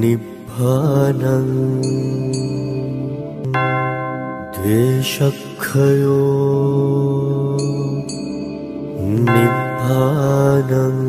निफानम् द्वे सखयो निफानम्